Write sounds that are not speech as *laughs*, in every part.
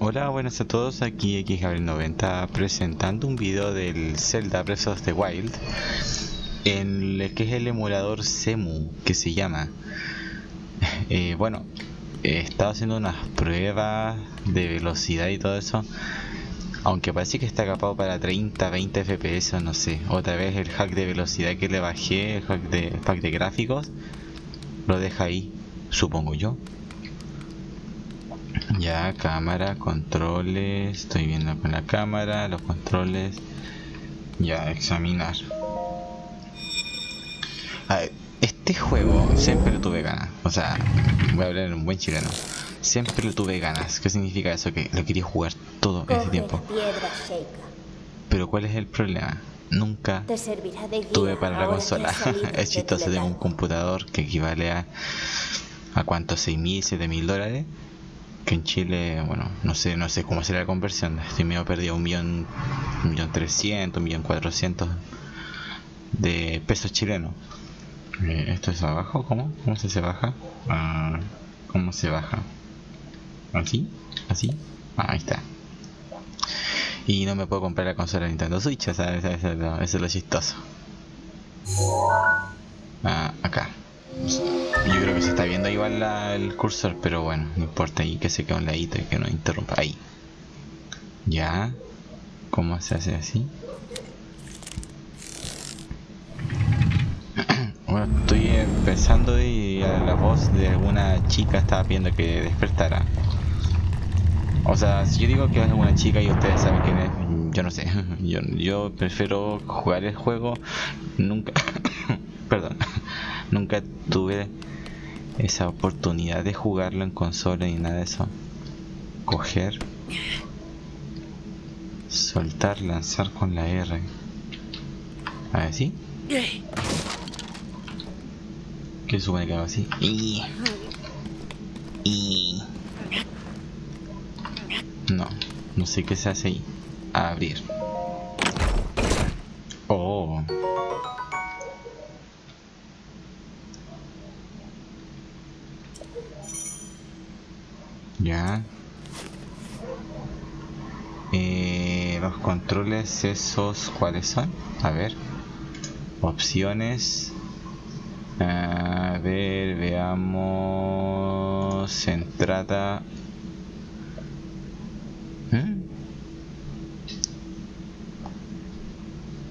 Hola, buenas a todos, aquí XGabriel90 presentando un video del Zelda Breath of the Wild en el que es el emulador Semu que se llama. *laughs* Eh, bueno, he estado haciendo unas pruebas de velocidad y todo eso aunque parece que está capado para 30, 20 FPS, no sé. Otra vez el hack de velocidad que le bajé, el hack de, el hack de gráficos lo deja ahí, supongo yo ya, cámara, controles, estoy viendo con la cámara, los controles. Ya, examinar. A ver, este juego siempre lo tuve ganas. O sea, voy a hablar en un buen chileno. Siempre lo tuve ganas. ¿Qué significa eso? Que lo quería jugar todo ese tiempo. Pero ¿cuál es el problema? Nunca tuve para la consola. *laughs* es chistoso, tengo un computador que equivale a... ¿A cuánto? ¿6 mil, 7 mil dólares? Que en Chile, bueno, no sé, no sé cómo será la conversión. Estoy medio perdido un millón, un millón trescientos, un millón cuatrocientos de pesos chilenos. Eh, ¿Esto es abajo? ¿Cómo? ¿Cómo se, baja? Ah, ¿Cómo se baja? ¿Así? ¿Así? Ah, ahí está. Y no me puedo comprar la consola de Nintendo Switch, ¿sabes? Eso, es lo chistoso. Ah, acá. Yo creo que se está viendo igual el cursor, pero bueno, no importa ahí que se quede un ladito y que no interrumpa. Ahí. Ya. ¿Cómo se hace así? *clears throat* bueno, estoy empezando y la voz de alguna chica estaba pidiendo que despertara. O sea, si yo digo que es alguna chica y ustedes saben quién es, yo no sé. *laughs* Yo prefiero jugar el juego. Nunca. *coughs* Perdón. Nunca tuve esa oportunidad de jugarlo en consola ni nada de eso. Coger, soltar, lanzar con la R. A ver, ¿sí? ¿Qué supone que hago así? Y... Y... No, no sé qué se hace ahí. abrir. Oh. Ya. Eh, los controles esos, ¿cuáles son? A ver. Opciones. A ver, veamos. Entrada. ¿Mm?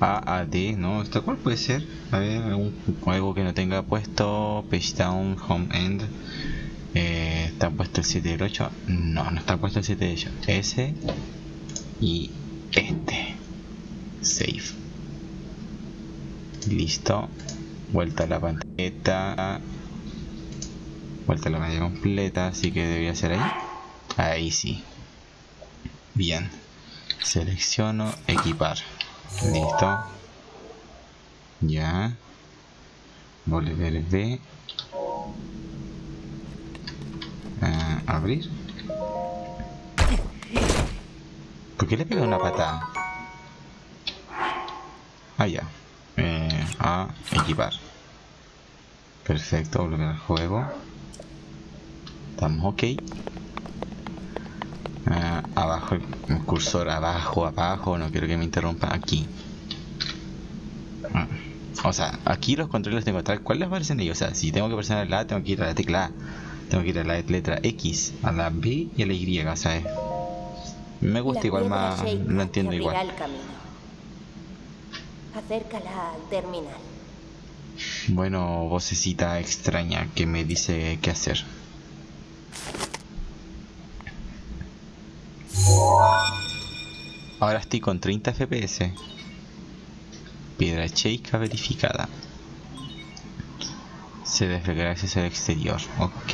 A, A, D, ¿no? ¿Esto cuál puede ser? A ver, algo que no tenga puesto. Page down, home end. Eh, ¿Está puesto el 7 y el 8? No, no está puesto el 7 y el 8. Ese y este. Save. Listo. Vuelta a la pantalla. Vuelta a la pantalla completa, así que debería ser ahí. Ahí sí. Bien. Selecciono equipar. Listo. Ya. Volver B abrir. ¿Por qué le pega una patada? Ah, ya. Eh, a equipar. Perfecto, volver al juego. Estamos ok. Ah, abajo, el cursor abajo, abajo. No quiero que me interrumpa. Aquí. Ah, o sea, aquí los controles tengo tal cual les aparecen ellos. O sea, si tengo que presionar la A, tengo que ir a la tecla. Tengo que ir a la letra X, a la B y a la Y, ¿sabes? Me gusta igual más, lo entiendo igual. Acércala al terminal. Bueno, vocecita extraña que me dice qué hacer. Ahora estoy con 30 FPS. Piedra checa verificada. Se despegará hacia el exterior. Ok.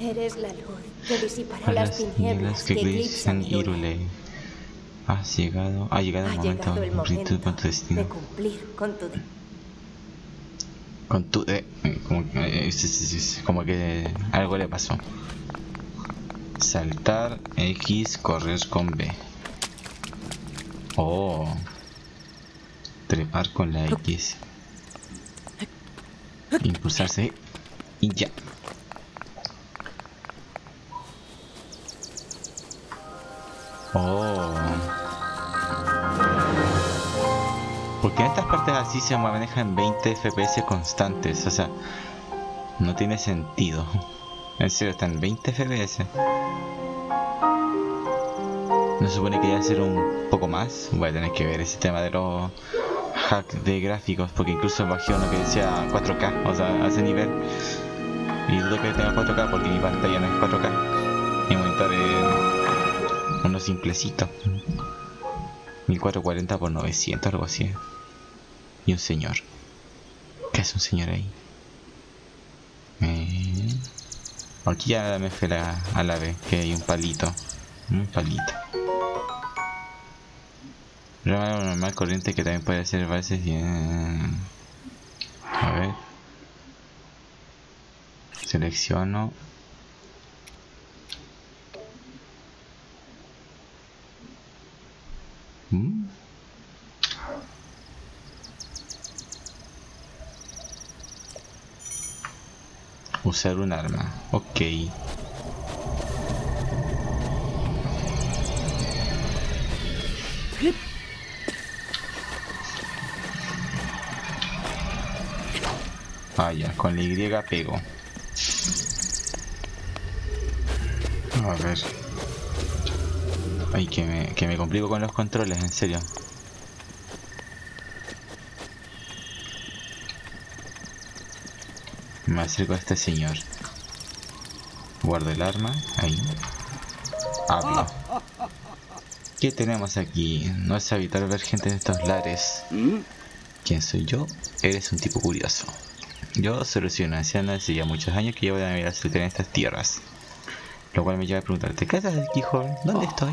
Eres la luz que disipará las, tinieblas que, eclipsan Irule. Has llegado, ha llegado el momento, de cumplir con tu destino. De cumplir con tu Con tu... Eh, como, eh, como que algo le pasó. Saltar X, correr con B. Oh. Trepar con la X. Impulsarse y ya. Oh. Porque en estas partes así se manejan 20 FPS constantes, o sea, no tiene sentido. *laughs* En serio, están 20 FPS. No se supone que a ser un poco más. Voy a tener que ver ese tema de los hacks de gráficos, porque incluso bajé uno que decía 4K, o sea, a ese nivel. Y dudo que tenga 4K porque mi pantalla no es 4K. Mi monitor es uno simplecito. 1440 por 900, algo así. Y un señor. ¿Qué es un señor ahí? Eh... Aquí ya me fue a la vez, que hay un palito. Un palito. Rámano normal corriente que también puede ser a veces bien. A ver. Selecciono. ¿Mm? Usar un arma. Ok. Vaya, con la Y pego. A ver. Ay, que me, que me complico con los controles, en serio. Me acerco a este señor. Guardo el arma, ahí. Hablo. ¿Qué tenemos aquí? No es habitual ver gente en estos lares. ¿Quién soy yo? Eres un tipo curioso. Yo soy una anciana hace ya muchos años que llevo de soltera en estas tierras. Lo cual me lleva a preguntarte, ¿qué haces aquí, joven? ¿Dónde estoy?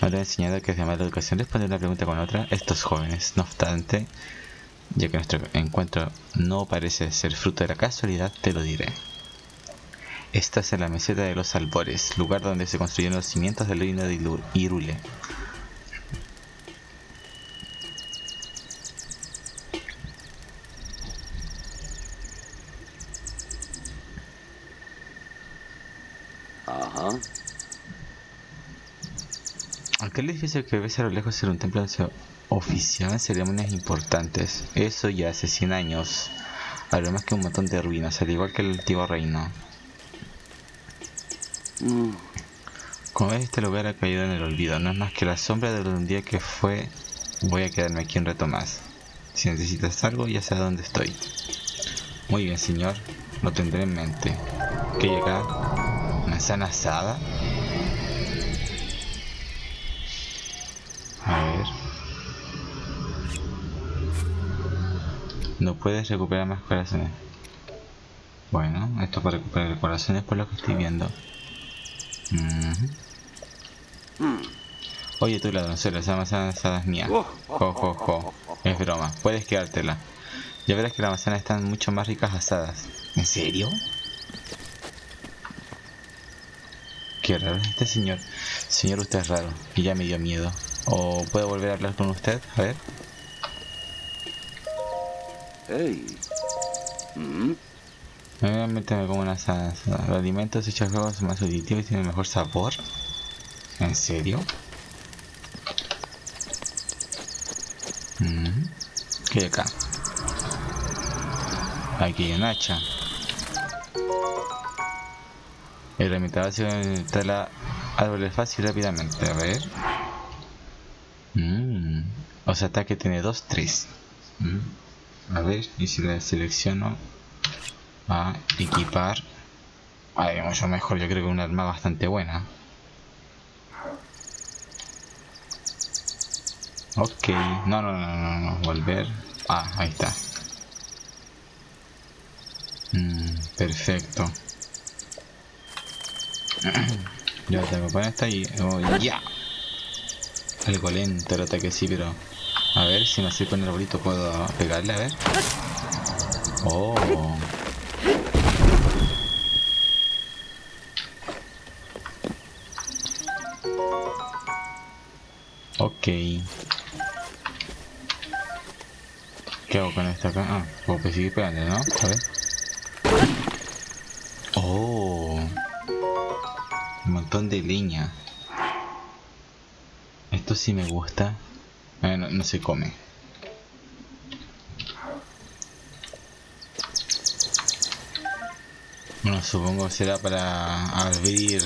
No te he enseñado que es de mala educación responder una pregunta con otra estos jóvenes. No obstante, ya que nuestro encuentro no parece ser fruto de la casualidad, te lo diré. Estás en la meseta de los albores, lugar donde se construyeron los cimientos del reino de Irule. Ajá. Aquel edificio que ves a lo lejos era un templo oficial en ceremonias importantes. Eso ya hace 100 años. Habrá más que un montón de ruinas, al igual que el antiguo reino. Mm. Como ves, este lugar ha caído en el olvido. No es más que la sombra de un día que fue. Voy a quedarme aquí un rato más. Si necesitas algo, ya sé dónde estoy. Muy bien, señor. Lo tendré en mente. ¿Qué hay acá? ¿Manzana asada? No puedes recuperar más corazones. Bueno, esto para recuperar corazones por lo que estoy viendo. Oye tú ladroncero, esa manzana es mía. Jo, jo. Es broma, puedes quedártela. Ya verás que las manzanas están mucho más ricas asadas. ¿En serio? Qué raro este señor. Señor, usted es raro. Y ya me dio miedo. ¿O puedo volver a hablar con usted? A ver. Hey. Mm. Me como una salsa. Los alimentos hechos juegos más auditivos y tienen mejor sabor. ¿En serio? Mm. ¿Qué hay acá? Aquí hay un hacha. Herramienta básica instala árboles fácil rápidamente. A ver. Mm. O sea, ataque tiene 2, 3. Mm. A ver, y si la selecciono a equipar Ahí mucho mejor, yo creo que un arma bastante buena. Ok, no, no, no, no, no, volver. Ah, ahí está. Mm, perfecto. *clears throat* ya tengo que esta ahí. Oh, ya. Algo lento el ataque, sí, pero. A ver si me acerco en el arbolito puedo pegarle, a ver. Oh. Ok. ¿Qué hago con esta acá? Ah, puedo seguir pegando, ¿no? A ver. Oh. Un montón de leña. Esto sí me gusta. Bueno, no se come. Bueno, supongo será para abrir...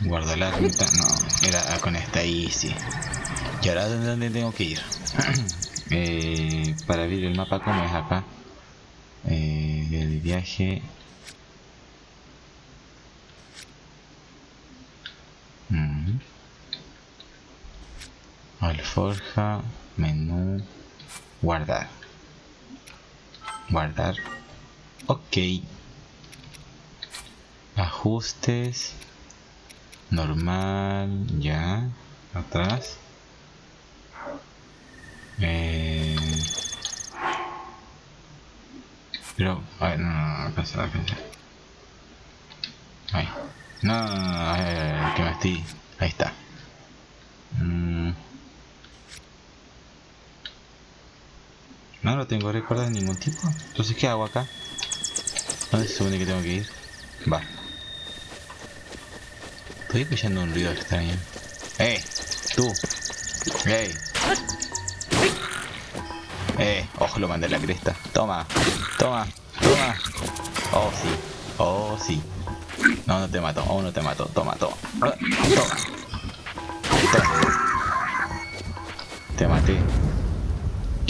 Guardo la ruta. No, era con esta sí. ¿Y ahora dónde tengo que ir? *clears throat* eh, para abrir el mapa, ¿cómo es acá? Eh, el viaje... Mm. Alforja, menú, guardar. Guardar. Ok. Ajustes. Normal. Ya. Atrás. Eh... Pero, no, no, no. No, no, no, no, no, que me estoy. Ahí está. Mm. No lo tengo recuerdo de ningún tipo. Entonces, ¿qué hago acá? ¿Dónde se supone que tengo que ir? Va. Estoy escuchando un ruido extraño. ¡Eh! ¡Tú! ¡Eh! ¡Eh! ¡Ojo! Lo mandé a la cresta. ¡Toma! ¡Toma! ¡Toma! ¡Oh, sí! ¡Oh, sí! No, no te mato. Oh, no te mato. Toma, toma. Toma. Toma. Te maté.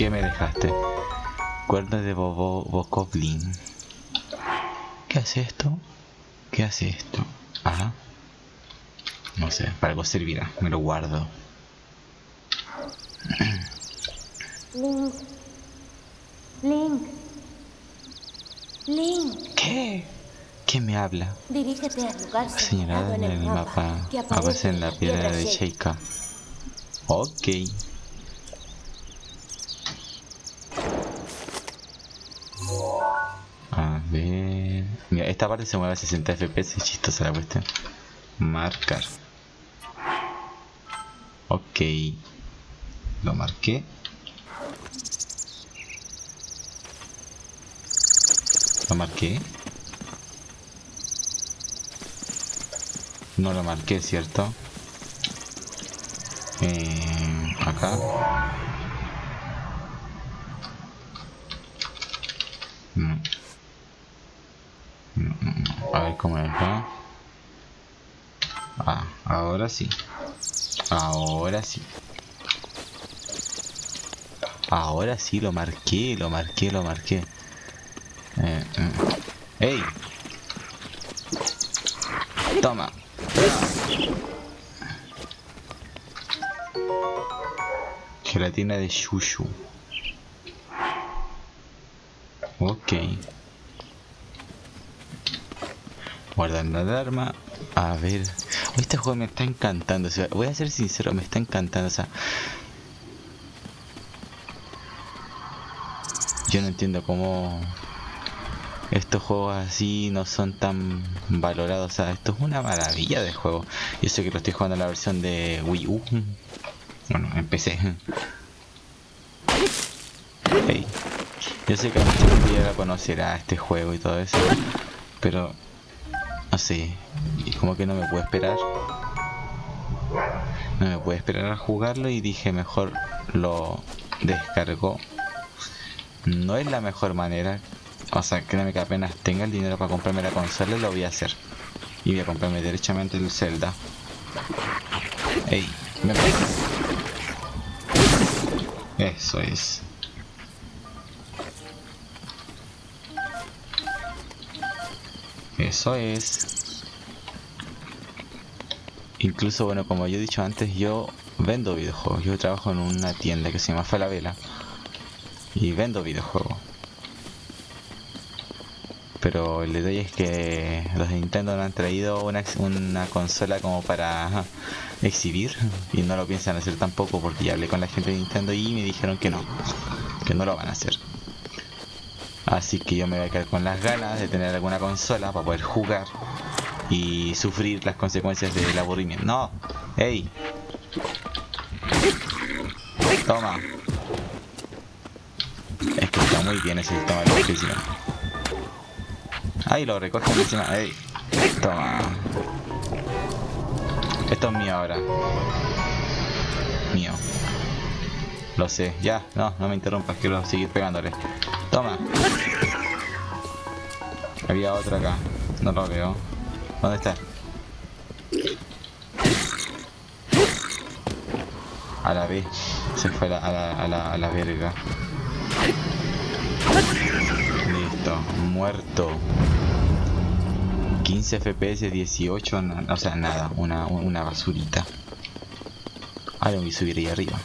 ¿Qué me dejaste? Cuerda de Bobo Bokoblin. ¿Qué hace esto? ¿Qué hace esto? Ajá. No sé, para algo servirá. Me lo guardo. Link. Link. Link. ¿Qué? ¿Quién me habla? Dirígete al lugar Señalada en el mapa. que Aparece en la piedra de. Sheikah. Ok. Esta parte se mueve a 60 FPS, es chistosa la cuestión. Marcar. Ok. Lo marqué. Lo marqué. No lo marqué, ¿cierto? Eh, acá. No. No, no, acá. Ah, ahora sí. Ahora sí. Ahora sí lo marqué, lo marqué, lo marqué. Eh, eh. ¡Ey! Toma. Gelatina de shushu. Ok. Guardando la arma. A ver. Este juego me está encantando. voy a ser sincero, me está encantando. O sea, yo no entiendo cómo estos juegos así no son tan valorados. O sea, esto es una maravilla de juego. Yo sé que lo estoy jugando en la versión de Wii U. Bueno, empecé. Hey. Yo sé que mucha gente ya conocerá este juego y todo eso. Pero, sé, y como que no me puedo esperar. No me puedo esperar a jugarlo y dije mejor lo descargo. No es la mejor manera. O sea, créeme que apenas tenga el dinero para comprarme la consola lo voy a hacer. Y voy a comprarme derechamente el Zelda. Ey, me Eso es. Eso es. Incluso, bueno, como yo he dicho antes, yo vendo videojuegos. Yo trabajo en una tienda que se llama Falabella. Y vendo videojuegos. Pero el detalle es que los de Nintendo no han traído una, una consola como para exhibir. Y no lo piensan hacer tampoco porque ya hablé con la gente de Nintendo y me dijeron que no. Que no lo van a hacer. Así que yo me voy a quedar con las ganas de tener alguna consola para poder jugar y sufrir las consecuencias del aburrimiento. ¡No! ¡Ey! Toma. Es que está muy bien ese sistema de electricidad. Ahí lo recoge encima. ¡Ey! Toma. Esto es mío ahora. Mío. Lo sé. Ya, no, no me interrumpas. Quiero seguir pegándole. Toma. Había otro acá. No lo veo. ¿Dónde está? A la B. Se fue a la, a la, a la, verga. Listo. Muerto. 15 FPS, 18, o sea, nada, una, una basurita. Ahora voy a subir ahí arriba.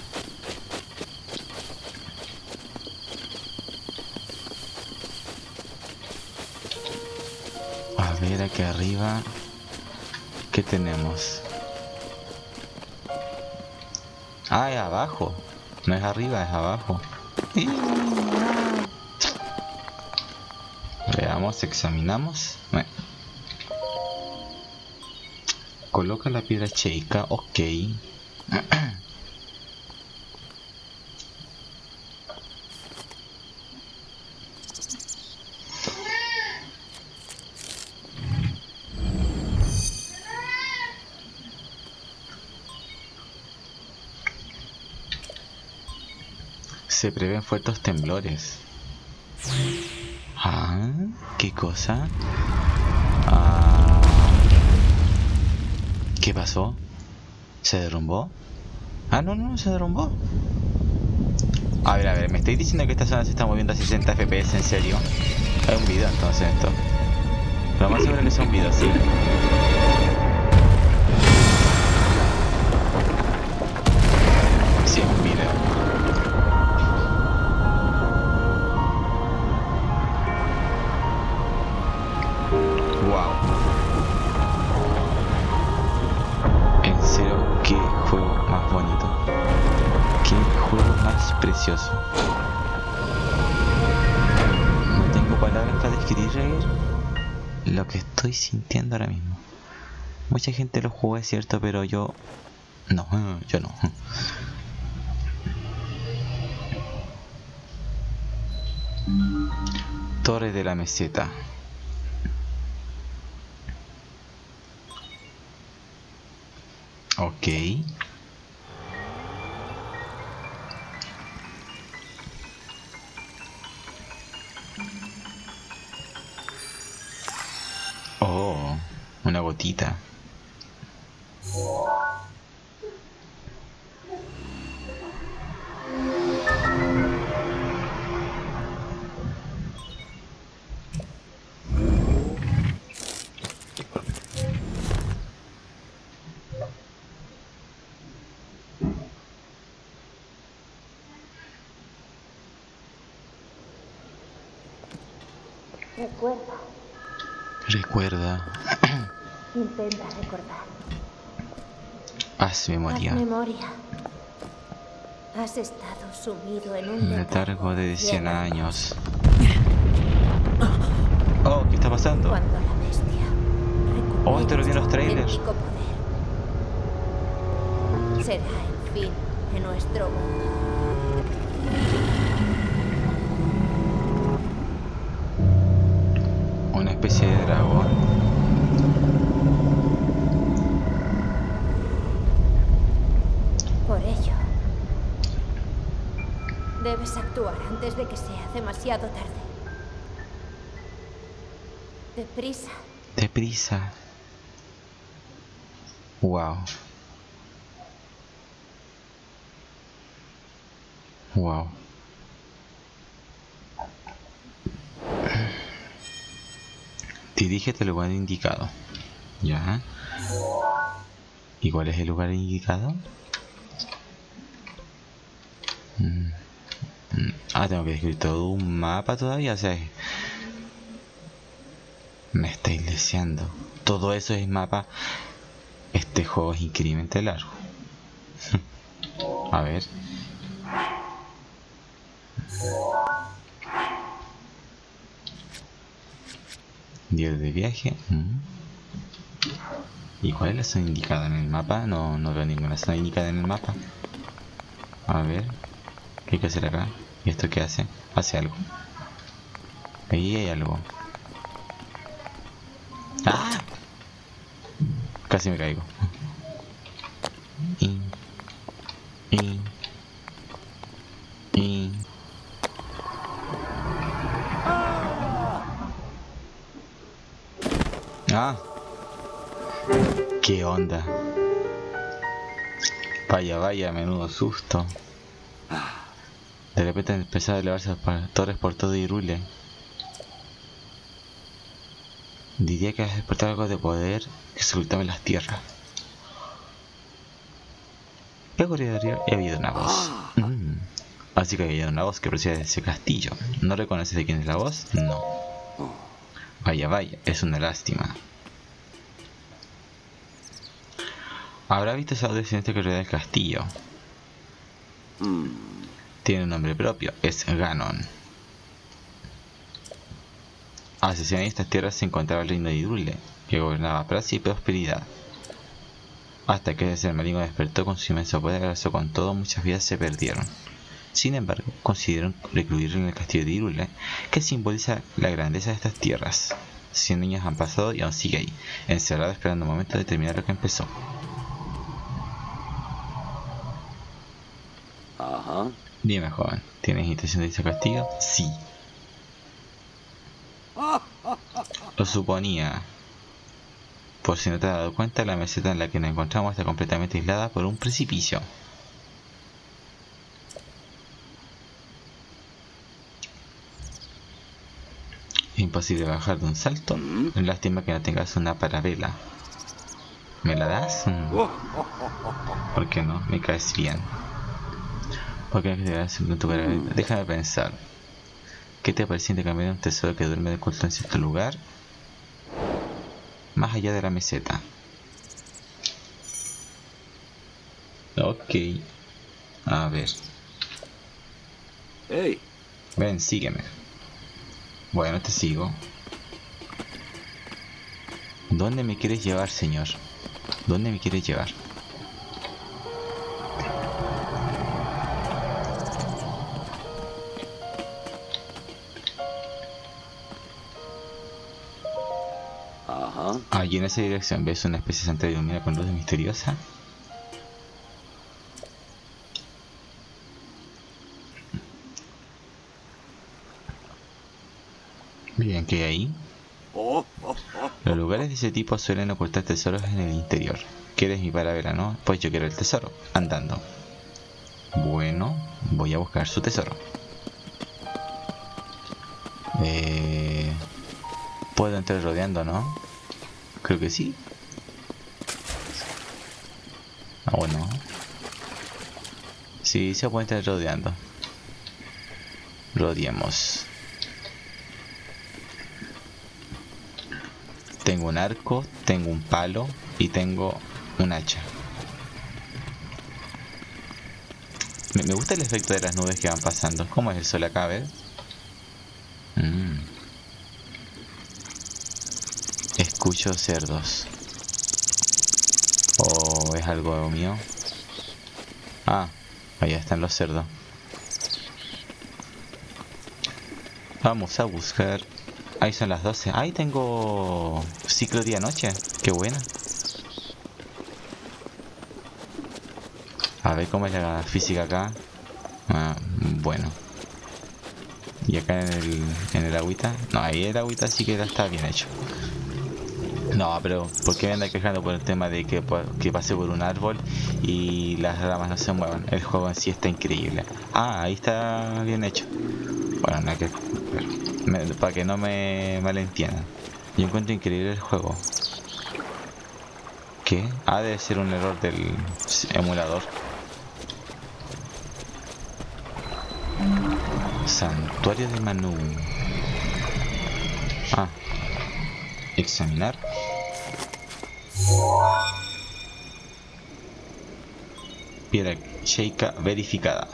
ver aquí arriba ¿Qué tenemos? Ah, es abajo. No es arriba, es abajo. Veamos, examinamos. Coloca la piedra checa, ok *clears throat* se prevén fuertes temblores. Ah, ¿qué cosa? Ah, ¿Qué pasó? ¿Se derrumbó? Ah, no, no, se derrumbó. A ver, a ver, me estáis diciendo que esta zona se está moviendo a 60 FPS, ¿en serio? Es un video entonces esto. Lo más seguro que sea un video, sí. Describir lo que estoy sintiendo ahora mismo. Mucha gente lo jugó, es cierto, pero yo... No, *laughs* yo no. Torre de la meseta. Ok. Gotita. Intenta recordar. Haz memoria. Haz memoria. Has estado sumido en un letargo de 100 años. Oh, ¿qué está pasando? Cuando la bestia oh, esto lo vi en los trailers. Poder, será el fin de nuestro mundo. Una especie de dragón. Antes de que sea demasiado tarde. Deprisa. Deprisa. Wow. Wow. Dirígete al lugar indicado. Ya. ¿Y cuál es el lugar indicado? Mm. Ah, tengo que escribir todo un mapa todavía, o sea, me estáis deseando. Todo eso es mapa. Este juego es increíblemente largo. *laughs* A ver. Diario de viaje. Mm. ¿Y cuál es la zona indicada en el mapa? No, no veo ninguna zona indicada en el mapa. A ver. ¿Qué hay que hacer acá? ¿Y esto qué hace? Hace algo. Ahí hay algo. ¡Ah! Casi me caigo. Ah. ¿Qué onda? Vaya, vaya, menudo susto. Repente empezó a elevarse las torres por todo Irule. Diría que has despertado algo de poder que se ocultaba en las tierras. ¿Qué ocurriría? He oído una voz. Mm. Así que oído una voz que procede de ese castillo. ¿No reconoces de quién es la voz? No. Vaya, vaya, es una lástima. Habrá visto esa descendiente que rodea el castillo. Tiene un nombre propio, es Ganon. Hace en estas tierras se encontraba el reino de Idule, que gobernaba paz y prosperidad. Hasta que ese maligno despertó con su inmenso poder, arrasó con todo, muchas vidas se perdieron. Sin embargo, consideraron recluirlo en el castillo de Irule, que simboliza la grandeza de estas tierras. Cien años han pasado y aún sigue ahí, encerrado esperando un momento de terminar lo que empezó. Ajá. Dime, joven, ¿tienes intención de irse al castillo? Sí. Lo suponía. Por si no te has dado cuenta, la meseta en la que nos encontramos está completamente aislada por un precipicio. Imposible bajar de un salto. Lástima que no tengas una parabela. ¿Me la das? Mm. ¿Por qué no? Me caes bien. ¿Por qué no te das tu? Déjame pensar. ¿Qué te parece intercambiar un tesoro que duerme de culto en cierto lugar? Más allá de la meseta. Ok. A ver. Hey. Ven, sígueme. Bueno, te sigo. ¿Dónde me quieres llevar, señor? ¿Dónde me quieres llevar? Allí en esa dirección ves una especie de santa ilumina con luz misteriosa. Bien, ¿qué hay ahí? Oh, oh, oh. Los lugares de ese tipo suelen ocultar tesoros en el interior. ¿Quieres mi paravela, no? Pues yo quiero el tesoro, andando. Bueno, voy a buscar su tesoro. Eh, Puedo entrar rodeando, ¿no? Creo que sí. Ah, bueno. Sí, se puede entrar rodeando. Rodeemos. Tengo un arco, tengo un palo y tengo un hacha. Me, me gusta el efecto de las nubes que van pasando. ¿Cómo es el sol acá, a ver? Escucho cerdos. ¿O es algo mío? Ah, allá están los cerdos. Vamos a buscar. Ahí son las 12. Ahí tengo ciclo día-noche. Qué buena. A ver cómo es la física acá. Ah, bueno. Y acá en el, en el agüita. No, ahí el agüita sí que está bien hecho. *laughs* No, pero ¿por qué me anda quejando por el tema de que, que pase por un árbol y las ramas no se muevan? El juego en sí está increíble. Ah, ahí está bien hecho. Bueno, nada que me- para que no me malentiendan. Yo encuentro increíble el juego. ¿Qué? Ha de ser un error del emulador. Santuario de Manu. Ah. Examinar. Piedra Sheikah verificada.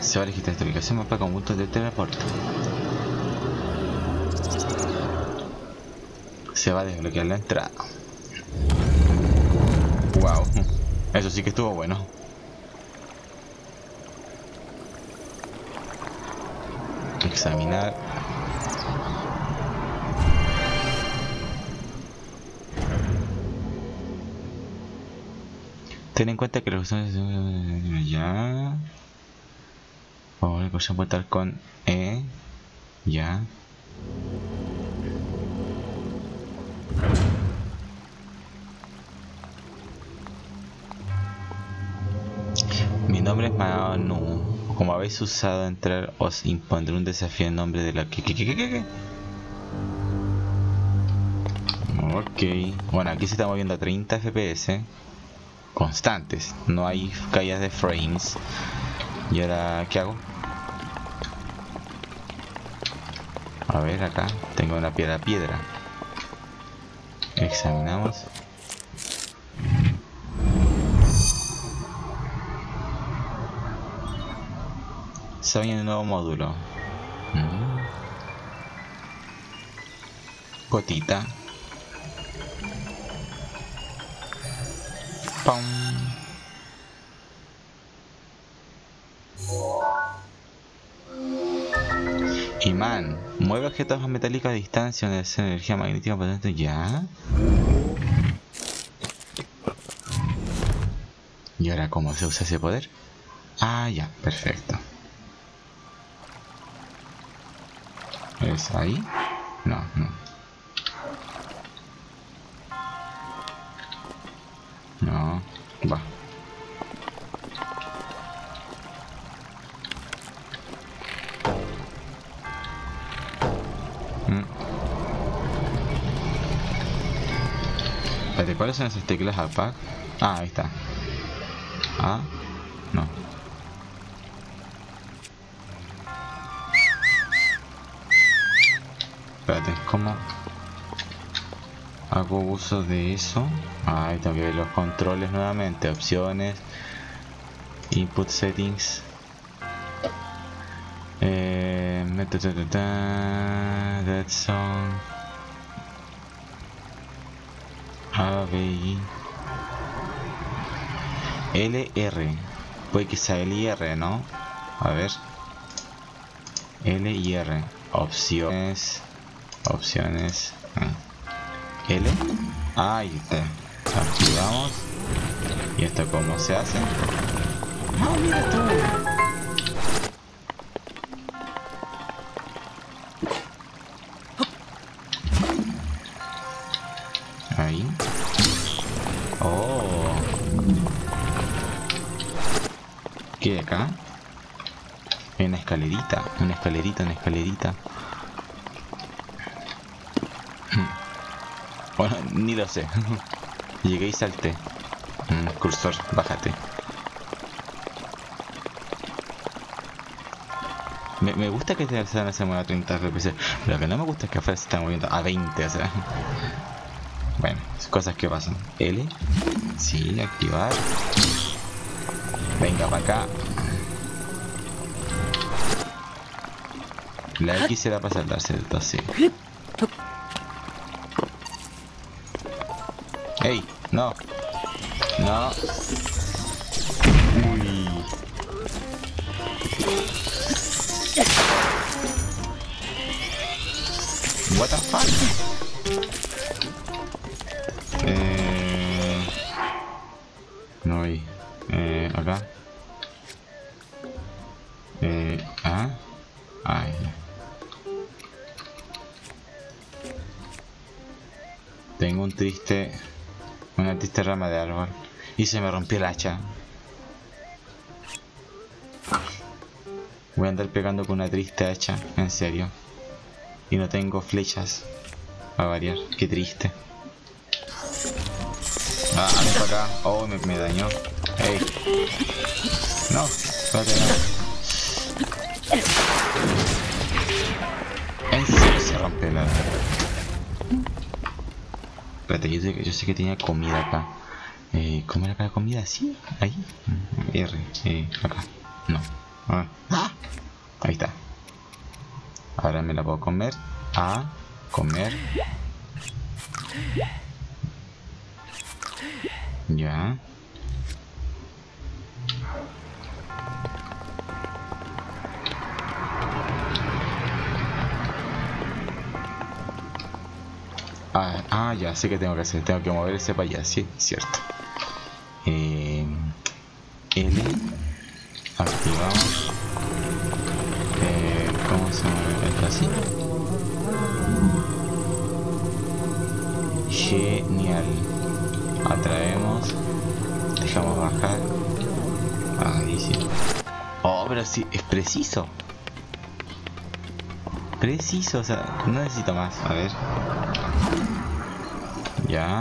Se va a registrar esta ubicación mapa con puntos de teleporte. Se va a desbloquear la entrada. Wow, eso sí que estuvo bueno. Examinar. Ten en cuenta que los ya. Favor, a apuntar con E. Ya. Mi nombre es Manu. Como habéis usado entrar, os impondré un desafío en nombre de la que. Ok. Bueno, aquí se está moviendo a 30 FPS constantes, no hay caídas de frames. ¿Y ahora qué hago? A ver, acá tengo una piedra piedra. Examinamos. Se viene un nuevo módulo. Mm. Gotita. Imán. Mueve objetos metálicos a distancia donde es energía magnética potente. Ya. ¿Y ahora cómo se usa ese poder? Ah, ya, perfecto. ¿Es ahí? No, no. Va. Mm. Espérate, ¿cuáles son esas teclas APAC? Ah, ahí está. Ah, no. Espérate, ¿cómo? Hago uso de eso. Ahí tengo que ver los controles nuevamente opciones input settings. Eh, that song LR puede que sea LR no a ver. L y R. Opciones. Opciones. ah. L. Ahí está. Activamos. ¿Y esto cómo se hace? ¡Ah, mira tú! Ahí. Oh. ¿Qué hay acá? Hay una escalerita, una escalerita, una escalerita. Ni lo sé. *laughs* Llegué y salté. Mm, cursor, bájate. Me, gusta que se, se mueva a 30 FPS, lo que no me gusta es que afuera se está moviendo a 20, o sea. *laughs* Bueno, cosas que pasan. L. Sí, activar. Venga para acá. La X será para saltarse el ¡No! ¡No! ¡Uy! What the fuck? Eh... No hay. Eh... Acá. Eh... Ah. Ay. Tengo un triste triste rama de árbol y se me rompió el hacha. Voy a andar pegando con una triste hacha, en serio. Y no tengo flechas. A variar, qué triste. Ah, anda para acá. Oh, me, dañó. Ey. No, espérate, no. Se rompe la... Espérate, yo sé, yo sé que tenía comida acá. Eh, ¿Cómo era acá la comida? Sí, ahí. R, eh, acá. No. Ah. Ahí está. Ahora me la puedo comer. A comer. Ya. Ah, ah, ya sé que tengo que hacer. Tengo que mover ese para allá, sí, cierto. Eh, L. Activamos. Eh, ¿Cómo se mueve esto así? Genial. Atraemos. Dejamos bajar. Ahí sí. Oh, pero sí, es preciso. Preciso, o sea, no necesito más. A ver. Ya.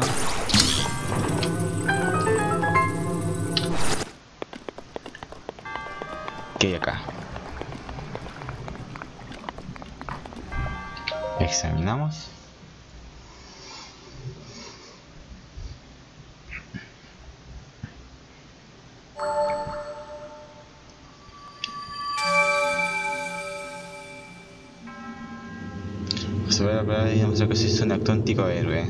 ¿Qué hay acá? Examinamos. Palabra digamos que sois un auténtico héroe.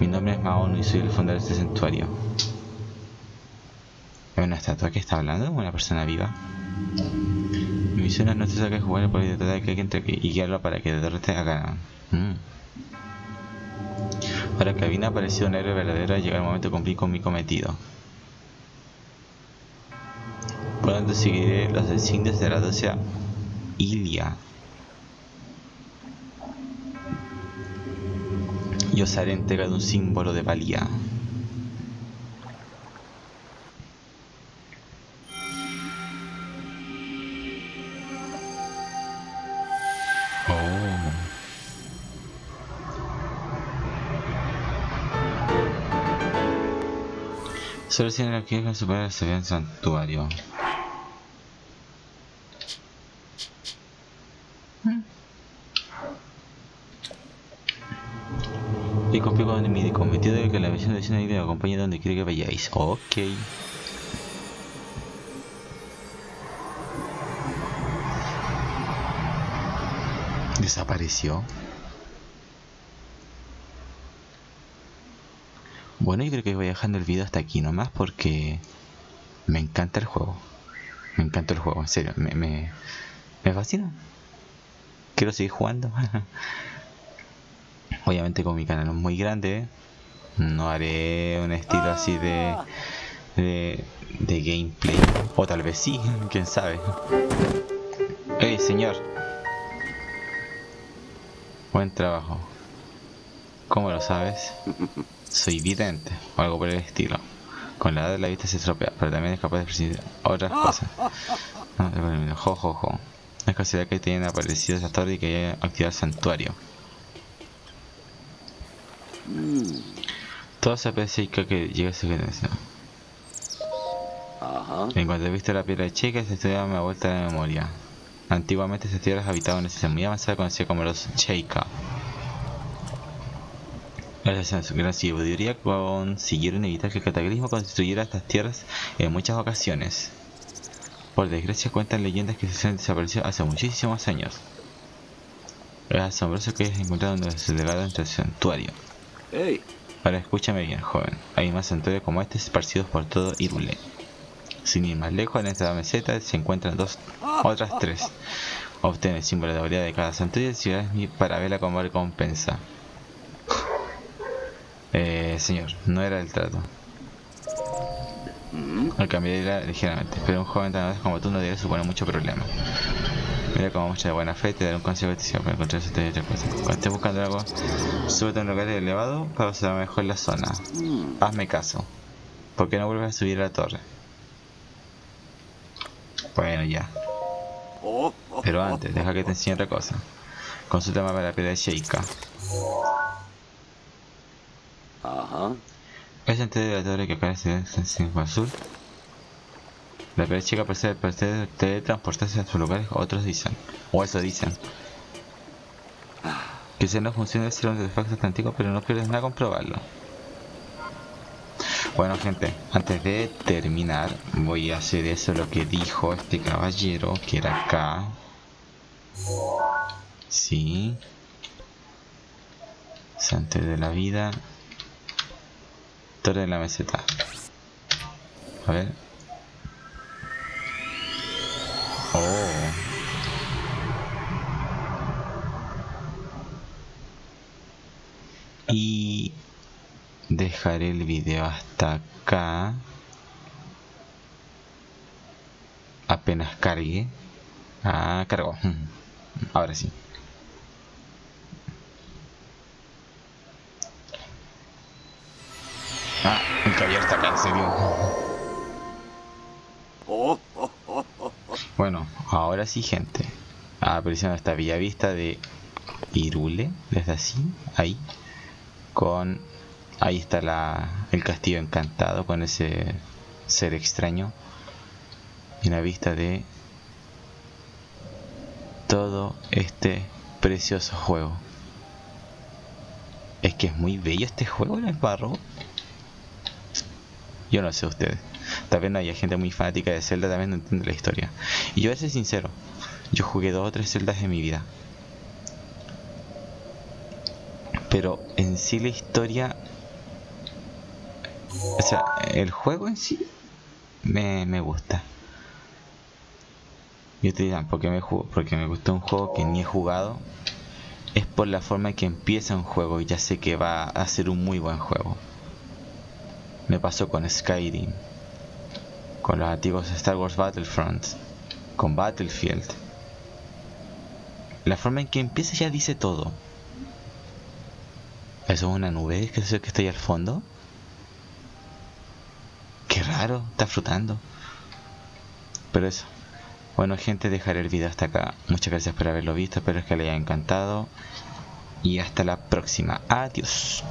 Mi nombre es Maono y soy el fundador de este santuario. ¿Es una estatua que está hablando? ¿Una persona viva? Mi misión es no te que jugar por el tratar de que entre y guiarlo para que derrote a Ganon. Mm. Para que Avina aparecido un héroe verdadero, ha llegado el momento de cumplir con mi cometido. Por lo tanto, seguiré los designios de la docia Ilia. Y os haré entrega de un símbolo de valía. Oh. Solo si la que con superar se ve en santuario. Y cumplí con que la misión de vecina me acompañe donde quiere que vayáis. Ok. Desapareció. Bueno, yo creo que voy dejando el video hasta aquí nomás porque me encanta el juego. Me encanta el juego, en serio. Me, me, me fascina. Quiero seguir jugando. *laughs* Obviamente con mi canal es muy grande. *laughs* No haré un estilo así de, de, de gameplay. O tal vez sí, *laughs* quién sabe. Hey, señor. Buen trabajo. ¿Cómo lo sabes? *laughs* Soy vidente, o algo por el estilo. Con la edad la vista se estropea, pero también es capaz de percibir otras cosas. No, jo, jo, jo. Es casualidad que tienen aparecido esa torre y que haya activado el santuario. Todo se aprecia que llega a su generación. Ajá. En cuanto viste la piedra chica, esta estudiaba ha vuelta a la memoria. Antiguamente estas tierras habitaban en una ciudad muy avanzada conocida como los Sheikah. Gracias a su gran sabiduría consiguieron evitar que el cataclismo constituyera estas tierras en muchas ocasiones. Por desgracia cuentan leyendas que se han desaparecido hace muchísimos años. Es asombroso que hayas encontrado un legado entre el santuario. Hey. Ahora escúchame bien, joven. Hay más santuarios como este esparcidos por todo Irule. Sin ir más lejos, en esta meseta se encuentran dos otras tres. Obtén el símbolo de habilidad de cada santuario y ciudades para verla como recompensa. Eh, señor, no era el trato. Al cambiar ligeramente, pero un joven tan como tú no debe suponer mucho problema. Mira como muestra de buena fe te daré un consejo de para encontrar otra cosa. Cuando estés buscando algo, súbete a un lugar elevado para observar mejor la zona. Hazme caso. ¿Por qué no vuelves a subir a la torre? Bueno, ya. Pero antes, deja que te enseñe otra cosa. Consulta el mapa de la piedra de Sheikah. Ajá. Es antes de la torre que aparece en azul. La piedra chica parece, parece teletransportarse a sus lugares, otros dicen. O eso dicen. Quizás no funcione ser un artefacto antiguo, pero no pierdes nada comprobarlo. Bueno gente, antes de terminar voy a hacer eso lo que dijo este caballero que era acá. Sí. Santo de la vida. Torre de la meseta. A ver. El video hasta acá. Apenas cargue. Ah, cargó. *laughs* Ahora sí. Ah, el caballero está acá, en serio. *laughs* Bueno, ahora sí, gente. Apareciendo esta bella vista de Irule, desde así, ahí. Con. Ahí está la, el castillo encantado con ese ser extraño. Y una vista de todo este precioso juego. Es que es muy bello este juego, el barro. Yo no sé ustedes. Tal vez no haya gente muy fanática de Zelda, también no entiende la historia. Y yo voy a ser sincero, yo jugué dos o tres Zeldas en mi vida. Pero en sí la historia... O sea, el juego en sí me, me gusta. Y te dirán, ¿por qué me, porque me gustó un juego que ni he jugado? Es por la forma en que empieza un juego y ya sé que va a ser un muy buen juego. Me pasó con Skyrim, con los antiguos Star Wars Battlefront, con Battlefield. La forma en que empieza ya dice todo. ¿Eso es una nube que es que ahí al fondo? Raro, está flotando. Pero eso. Bueno gente, dejaré el video hasta acá. Muchas gracias por haberlo visto, espero que les haya encantado. Y hasta la próxima. Adiós.